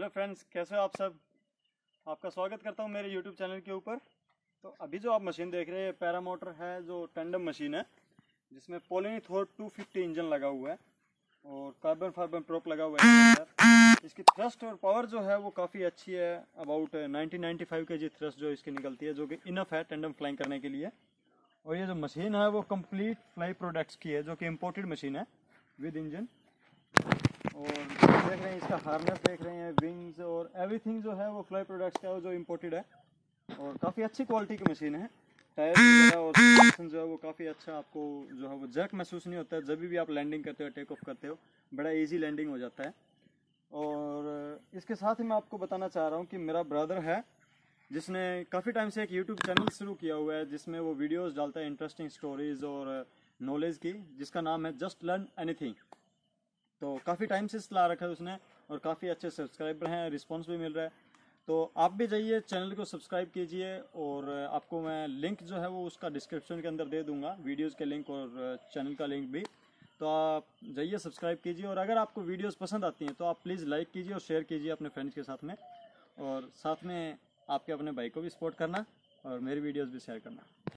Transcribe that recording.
Hello friends, कैसे हो आप सब? आपका स्वागत करता हूँ मेरे यूट्यूब चैनल के ऊपर। तो अभी जो आप मशीन देख रहे हैं पैरा मोटर है, जो टेंडम मशीन है, जिसमें पोलिनीथोर 250 इंजन लगा हुआ है और कार्बन फार्बन प्रोप लगा हुआ है इसकी थ्रस्ट और पावर जो है, वो काफ़ी अच्छी है, अबाउट 1995 के जी थ्रस्ट जो इसकी निकलती है, जो कि इनफ है टेंडम फ्लाइंग करने के लिए। और ये जो मशीन है, वो कंप्लीट फ्लाई प्रोडक्ट्स की है, जो कि इम्पोर्टेड मशीन है, विद इंजन। देख रहे हैं, इसका हार्नेस देख रहे हैं विंग्स और एवरीथिंग जो है वो फ्लाई प्रोडक्ट्स का जो इम्पोर्टेड है। और काफ़ी अच्छी क्वालिटी की मशीन है। टायर और जो है वो काफ़ी अच्छा आपको जो है वो जर्क महसूस नहीं होता है। जब भी आप लैंडिंग करते हो टेक ऑफ़ करते हो, बड़ा इजी लैंडिंग हो जाता है। और इसके साथ ही मैं आपको बताना चाह रहा हूँ कि मेरा ब्रदर है, जिसने काफ़ी टाइम से एक यूट्यूब चैनल शुरू किया हुआ है, जिसमें वो वीडियोस डालता है इंटरेस्टिंग स्टोरीज और नॉलेज की, जिसका नाम है जस्ट लर्न एनीथिंग तो काफ़ी टाइम से चला रखा है उसने और काफ़ी अच्छे सब्सक्राइबर हैं रिस्पॉन्स भी मिल रहा है। तो आप भी जाइए चैनल को सब्सक्राइब कीजिए और आपको मैं लिंक जो है वो उसका डिस्क्रिप्शन के अंदर दे दूँगा वीडियोस के लिंक और चैनल का लिंक भी। तो आप जाइए सब्सक्राइब कीजिए और अगर आपको वीडियोस पसंद आती हैं तो आप प्लीज़ लाइक कीजिए और शेयर कीजिए अपने फ्रेंड्स के साथ में और साथ में आपके अपने भाई को भी सपोर्ट करना और मेरी वीडियोज़ भी शेयर करना।